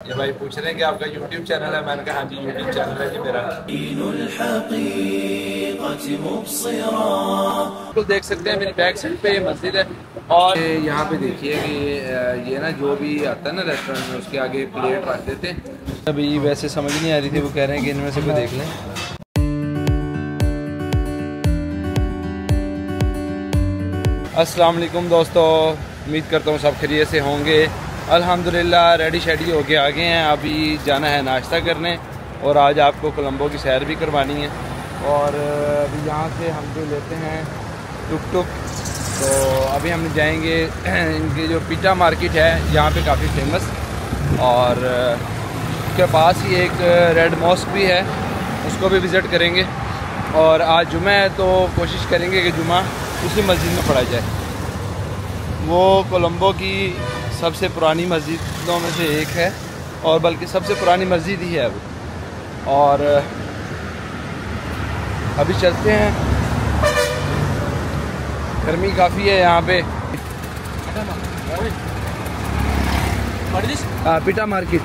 ये भाई पूछ रहे हैं कि आपका YouTube चैनल है? मैंने कहा हाँ जी, YouTube चैनल है जी मेरा। बिल्कुल देख सकते हैं, मेरी बैक साइड पे ये मस्जिद है। और यहाँ पे देखिए कि ये ना जो भी आता है ना रेस्टोरेंट में, उसके आगे प्लेट रख देते हैं अभी वैसे समझ नहीं आ रही थी, वो कह रहे हैं कि इनमें से कोई देख लें। अस्सलाम वालेकुम दोस्तों, उम्मीद करता हूँ सब खैरियत से होंगे। अल्हम्दुलिल्लाह, रेडी शेडी होके आ गए हैं। अभी जाना है नाश्ता करने और आज आपको कोलंबो की सैर भी करवानी है। और अभी यहाँ से हम जो लेते हैं टुक टुक तो अभी हम जाएँगे, इनकी जो पिटा मार्केट है, यहाँ पे काफ़ी फ़ेमस और उसके पास ही एक रेड मॉस्क भी है, उसको भी विज़िट करेंगे। और आज जुमा है तो कोशिश करेंगे कि जुमा उसी मस्जिद में पढ़ा जाए। वो कोलंबो की सबसे पुरानी मस्जिदों में से एक है और बल्कि सबसे पुरानी मस्जिद ही है वो और अभी चलते हैं। गर्मी काफ़ी है यहाँ पे। हाँ पिटा मार्केट।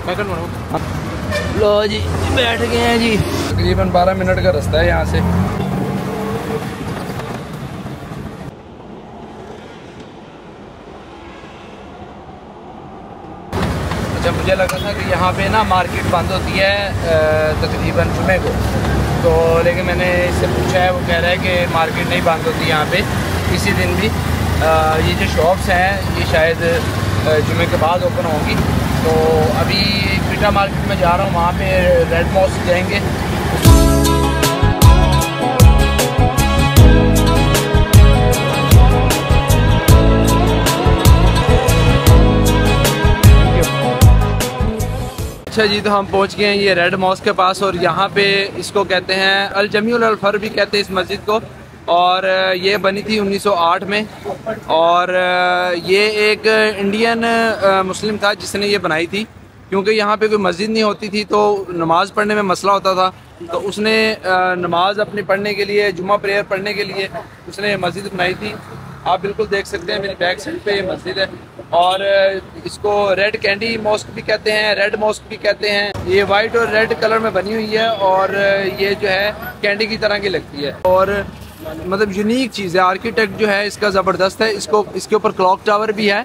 लो जी बैठ गए हैं जी। तकरीबन 12 मिनट का रास्ता है यहाँ से अच्छा मुझे लगा था कि यहाँ पे ना मार्केट बंद होती है तकरीबन जुमे को। तो लेकिन मैंने इससे पूछा है, वो कह रहा है कि मार्केट नहीं बंद होती यहाँ पे किसी दिन भी। ये जो शॉप्स हैं, ये शायद जुमे के बाद ओपन होंगी। तो अभी पिटा मार्केट में जा रहा हूँ, वहाँ पे रेड मॉस जाएँगे। अच्छा जी तो हम पहुँच गए हैं ये रेड मॉस के पास और यहाँ पे इसको कहते हैं अल जमीउल अल भी कहते हैं इस मस्जिद को। और ये बनी थी 1908 में। और ये एक इंडियन मुस्लिम था जिसने ये बनाई थी। क्योंकि यहाँ पे कोई मस्जिद नहीं होती थी तो नमाज़ पढ़ने में मसला होता था। तो उसने नमाज़ अपनी पढ़ने के लिए जुमा प्रेयर पढ़ने के लिए उसने मस्जिद बनाई थी। आप बिल्कुल देख सकते हैं मेरी बैक साइड पे ये मस्जिद है। और इसको रेड कैंडी मॉस्क भी कहते हैं रेड मॉस्क भी कहते हैं ये वाइट और रेड कलर में बनी हुई है और ये जो है कैंडी की तरह की लगती है और मतलब यूनिक चीज़ है आर्किटेक्ट जो है इसका ज़बरदस्त है इसको इसके ऊपर क्लॉक टावर भी है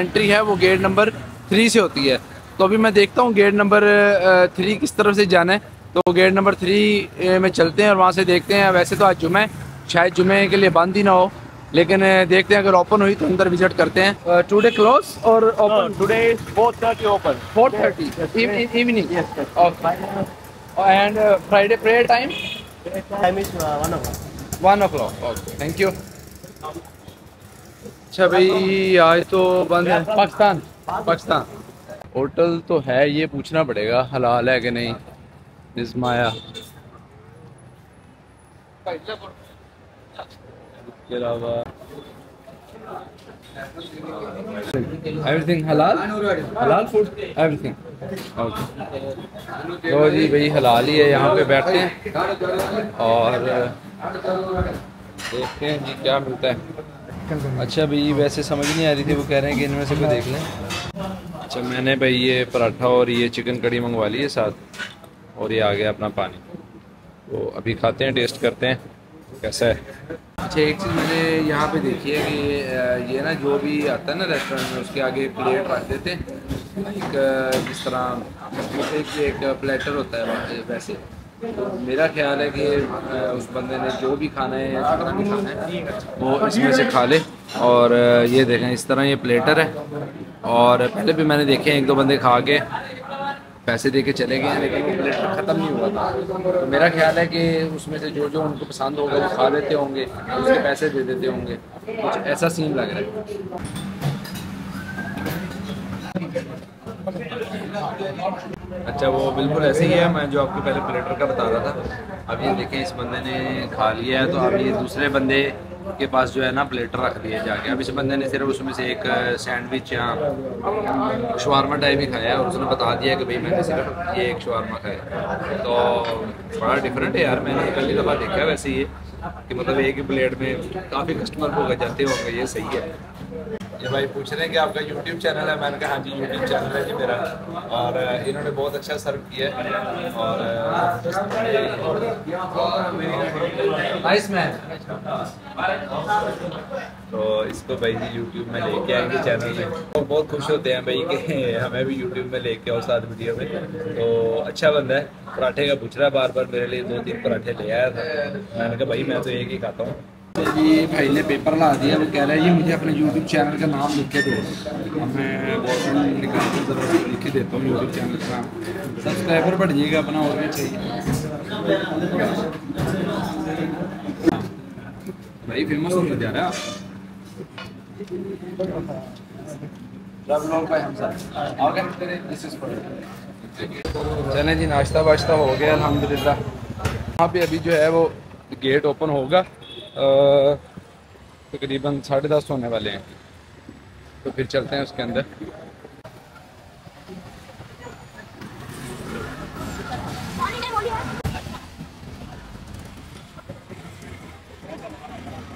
एंट्री है वो गेट नंबर थ्री से होती है तो अभी मैं देखता हूँ गेट नंबर थ्री किस तरफ से जाना है तो गेट नंबर थ्री में चलते हैं और वहाँ से देखते हैं वैसे तो आज जुमे है, शायद जुमे के लिए बंद ही ना हो लेकिन देखते हैं अगर ओपन हुई तो अंदर विज़िट करते हैं। टुडे क्लोज और open today is 4.30 open. Four thirty evening and Friday prayer time Time? Is 1 o'clock. One o'clock okay thank you अच्छा भाई आज तो बंद है। पाकिस्तान। पाकिस्तान। होटल तो है ये पूछना पड़ेगा हलाल है कि नहीं? निजमाया। के अलावा एवरीथिंग हलाल हलाल फ़ूड एवरीथिंग ओके तो जी, भाई हलाल ही है, यहाँ पे बैठते हैं। और, देखते हैं जी क्या मिलता है। अच्छा भाई, वैसे समझ नहीं आ रही थी, वो कह रहे हैं कि इनमें से कोई देख लें। अच्छा मैंने भाई ये पराठा और ये चिकन कड़ी मंगवा ली है साथ। और ये आ गया अपना पानी। तो अभी खाते हैं टेस्ट करते हैं। कैसा है? अच्छा एक चीज़ मैंने यहाँ पे देखी है कि ये ना जो भी आता है ना रेस्टोरेंट में, उसके आगे प्लेट रख देते हैं। एक जिस तरह एक एक प्लेटर होता है वैसे। तो मेरा ख्याल है कि उस बंदे ने जो भी खाना है या जितना भी खाना है। वो इसमें से खा ले। और ये देखें, इस तरह ये प्लेटर है। और पहले भी मैंने देखे एक दो बंदे खा के पैसे दे के चले गए, लेकिन वो प्लेट ख़त्म नहीं हुआ था। तो मेरा ख्याल है कि उसमें से जो जो उनको पसंद होगा, वो खा लेते होंगे, उसके पैसे दे देते होंगे। कुछ ऐसा सीन लग रहा है। अच्छा वो बिल्कुल ऐसे ही है, मैं जो आपको पहले प्लेटर का बता रहा था। अब ये देखें, इस बंदे ने खा लिया है तो अब ये दूसरे बंदे के पास जो है ना प्लेटर रख दिए जाके। अब इस बंदे ने सिर्फ़ उसमें से एक सैंडविच या शवारमा टाइप ही खाया और उसने बता दिया कि भाई मैंने सिर्फ़ ये एक शवारमा खाया। तो बड़ा डिफरेंट है यार, मैंने पहली दफ़ा देखा है वैसे ये, कि मतलब एक ही प्लेट में काफ़ी कस्टमर को जाते होंगे, ये सही है। ये भाई पूछ रहे हैं कि आपका यूट्यूब चैनल है। मैंने कहा हाँ जी यूट्यूब चैनल है जी मेरा। और इन्होंने बहुत अच्छा सर्व किया है। और नाइस मैन तो इसको भाई जी यूट्यूब में लेके आएँगे चैनल में। तो बहुत खुश होते हैं भाई कि हमें भी यूट्यूब में लेके आओ साथ वीडियो में। तो अच्छा बंदा है। पराठे का पूछ रहा है बार बार मेरे लिए दो तीन पराठे ले आया था। मैंने कहा भाई मैं तो एक ही खाता हूँ। ये भाई ने पेपर ला दिया वो कह रहा है जी मुझे अपने यूट्यूब चैनल का नाम लिख के दो अब मैं बहुत निकाल के ज़रा लिख के देता हूँ यूट्यूब चैनल का नाम सब्सक्राइबर बढ़ जाएगा अपना और भी चाहिए भाई फ़ेमस होने जा रहा है चलें जी नाश्ता वाश्ता हो गया अल्हम्दुलिल्लाह यहाँ पे अभी जो है वो गेट ओपन होगा तकरीबन साढ़े दस होने वाले हैं। तो फिर चलते हैं उसके अंदर।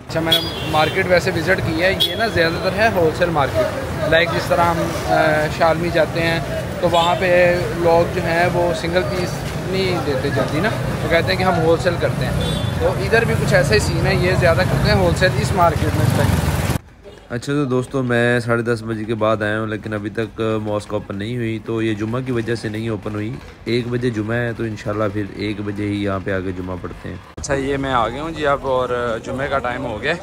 अच्छा मैंने मार्केट वैसे विज़िट की है, ये ना ज़्यादातर है होलसेल मार्केट। लाइक जिस तरह हम शालमी जाते हैं तो वहाँ पे लोग जो हैं, वो सिंगल पीस नहीं देते जल्दी ना वो कहते हैं कि हम होलसेल करते हैं। तो इधर भी कुछ ऐसा ही सीन है ये ज़्यादा करते हैं होलसेल इस मार्केट में इस अच्छा तो दोस्तों मैं साढ़े दस बजे के बाद आया हूँ लेकिन अभी तक मॉस्क ओपन नहीं हुई तो ये जुम्मा की वजह से नहीं ओपन हुई। एक बजे जुम्मा है तो इंशाल्लाह फिर एक बजे ही यहाँ पे आके जुमा पढ़ते हैं। अच्छा ये मैं आ गया हूँ जी अब और जुमे का टाइम हो गया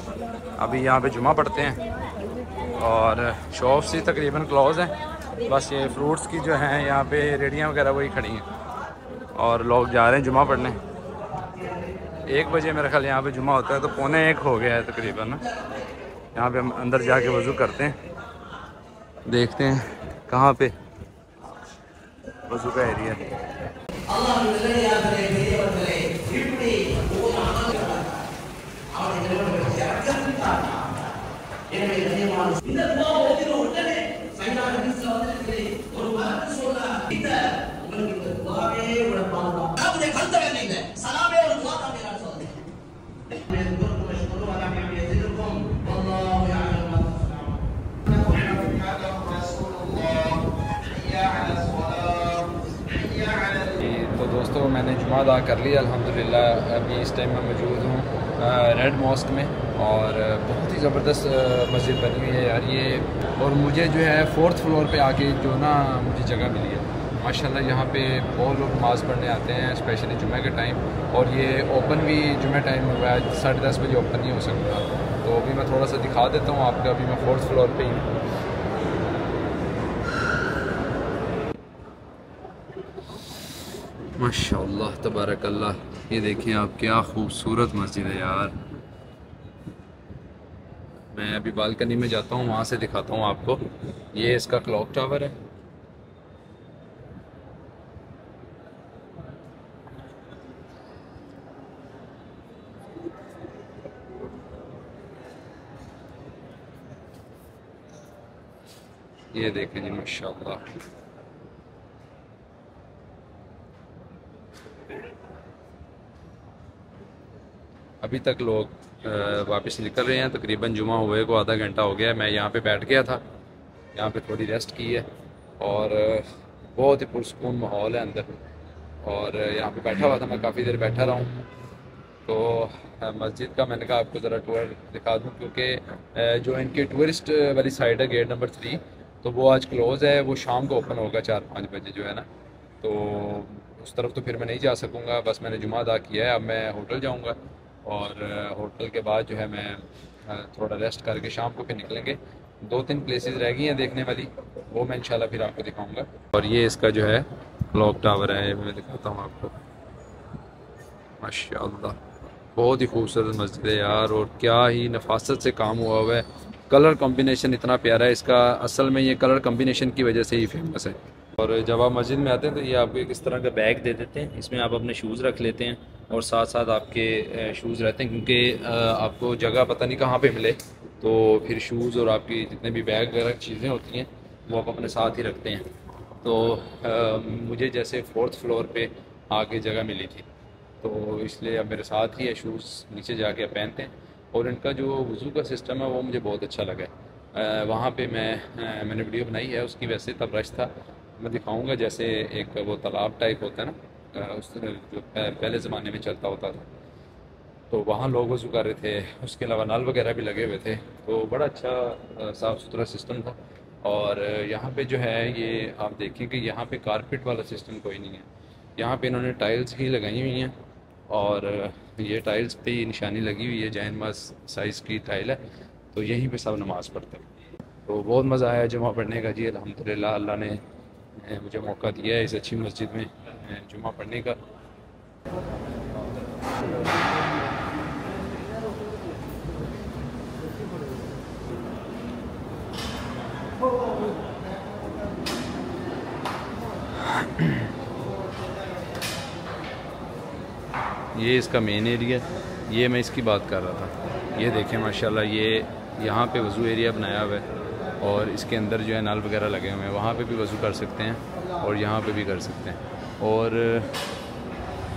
अभी यहाँ पे जुमा पढ़ते हैं। और शॉप्स ही तकरीबन क्लोज हैं। बस ये फ्रूट्स की जो हैं यहाँ पे रेडियाँ वगैरह वही खड़ी हैं। और लोग जा रहे हैं जुमा पढ़ने। एक बजे मेरा ख्याल यहाँ पे जुमा होता है तो पौने एक हो गया है तकरीबन। ना यहाँ पे हम अंदर जाके वज़ू करते हैं। देखते हैं कहाँ पे वज़ू का एरिया तो दोस्तों मैंने जुमा अदा कर लिया अल्हम्दुलिल्लाह। अभी इस टाइम मैं मौजूद हूँ रेड मॉस्क में और बहुत ही ज़बरदस्त मस्जिद बनी हुई है यार। ये, और मुझे जो है फोर्थ फ्लोर पे आके जो ना मुझे जगह मिली है। माशाल्लाह, यहाँ पे बहुत लोग नमाज़ पढ़ने आते हैं स्पेशली जुमे के टाइम और ये ओपन भी जुमे टाइम हुआ है, साढ़े दस बजे ओपन नहीं हो सकता। तो अभी मैं थोड़ा सा दिखा देता हूँ आपको, अभी मैं फोर्थ फ्लोर पर ही। माशाल्लाह, तबारकल्लाह। ये देखें आप, क्या खूबसूरत मस्जिद है यार। मैं अभी बालकनी में जाता हूँ, वहाँ से दिखाता हूँ आपको। ये इसका क्लॉक टावर है। ये देखें जी, माशाल्लाह। अभी तक लोग वापस निकल रहे हैं, तकरीबन जुमा हुए को आधा घंटा हो गया मैं यहाँ पे बैठ गया था, यहाँ पे थोड़ी रेस्ट की है और बहुत ही पुरसकून माहौल है अंदर। और यहाँ पे बैठा हुआ था, मैं काफ़ी देर बैठा रहा हूँ। तो मस्जिद का मैंने कहा आपको ज़रा टूर दिखा दूँ, क्योंकि जो इनकी टूरिस्ट वाली साइड है गेट नंबर थ्री तो वो आज क्लोज़ है, वो शाम को ओपन होगा चार पाँच बजे जो है ना। तो उस तरफ़ तो फिर मैं नहीं जा सकूँगा, बस मैंने जुमा अदा किया है, अब मैं होटल जाऊँगा। और होटल के बाद जो है मैं थोड़ा रेस्ट करके शाम को फिर निकलेंगे। दो तीन प्लेसेस रह गई हैं देखने वाली, वो मैं इंशाल्लाह फिर आपको दिखाऊँगा। और ये इसका जो है क्लॉक टावर है मैं दिखाता हूँ आपको। माशाल्लाह, बहुत ही खूबसूरत मस्जिद है यार, और क्या ही नफासत से काम हुआ हुआ है। कलर कॉम्बिनेशन इतना प्यारा है, इसका असल में ये कलर कॉम्बिनेशन की वजह से ही फ़ेमस है। और जब आप मस्जिद में आते हैं तो ये आपको एक इस तरह का बैग दे देते हैं, इसमें आप अपने शूज़ रख लेते हैं। और साथ साथ आपके शूज़ रहते हैं क्योंकि आपको जगह पता नहीं कहाँ पे मिले। तो फिर शूज़ और आपकी जितने भी बैग वगैरह चीज़ें होती हैं वो आप अपने साथ ही रखते हैं। तो आ, मुझे जैसे फोर्थ फ्लोर पे आके जगह मिली थी। तो इसलिए अब मेरे साथ ही है शूज़ नीचे जाके पहनते हैं। और इनका जो वज़ू का सिस्टम है वो मुझे बहुत अच्छा लगा है। वहाँ पे मैं आ, मैंने वीडियो बनाई है उसकी वैसे तब रश था। मैं दिखाऊँगा जैसे एक वो तालाब टाइप होता है ना उस जो पहले ज़माने में चलता होता था। तो वहाँ लोग वज़ू कर रहे थे, उसके अलावा नल वगैरह भी लगे हुए थे। तो बड़ा अच्छा साफ़ सुथरा सिस्टम था। और यहाँ पे जो है, ये आप देखें कि यहाँ पे कारपेट वाला सिस्टम कोई नहीं है। यहाँ पे इन्होंने टाइल्स ही लगाई हुई हैं। और ये टाइल्स पे ही निशानी लगी हुई है, जैन साइज़ की टाइल है। तो यहीं पे सब नमाज़ पढ़ते हैं। तो बहुत मज़ा आया जमा पढ़ने का। जी अलहमदिल्ला अल्लाह ने मुझे मौका दिया है इस अच्छी मस्जिद में। जुमा पढ़ने का। ये इसका मेन एरिया ये मैं इसकी बात कर रहा था। ये देखें, माशाल्लाह, ये यहाँ पे वज़ू एरिया बनाया हुआ है और इसके अंदर जो है नल वगैरह लगे हुए हैं। वहाँ पे भी वज़ू कर सकते हैं और यहाँ पे भी कर सकते हैं। और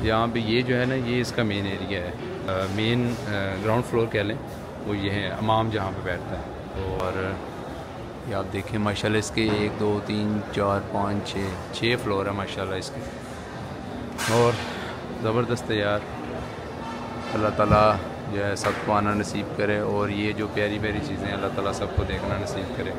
यहाँ पे ये जो है ना, ये इसका मेन एरिया है। मेन ग्राउंड फ्लोर कह लें, वो ये है, अमाम जहाँ पे बैठता है। और, ये आप देखें, माशाल्लाह इसके एक, दो, तीन, चार, पाँच, छः छः फ्लोर है माशाल्लाह इसके। और, ज़बरदस्त है यार। अल्लाह ताला जो है, सबको आना नसीब करे और ये जो प्यारी प्यारी चीज़ें अल्लाह ताला सबको देखना नसीब करे।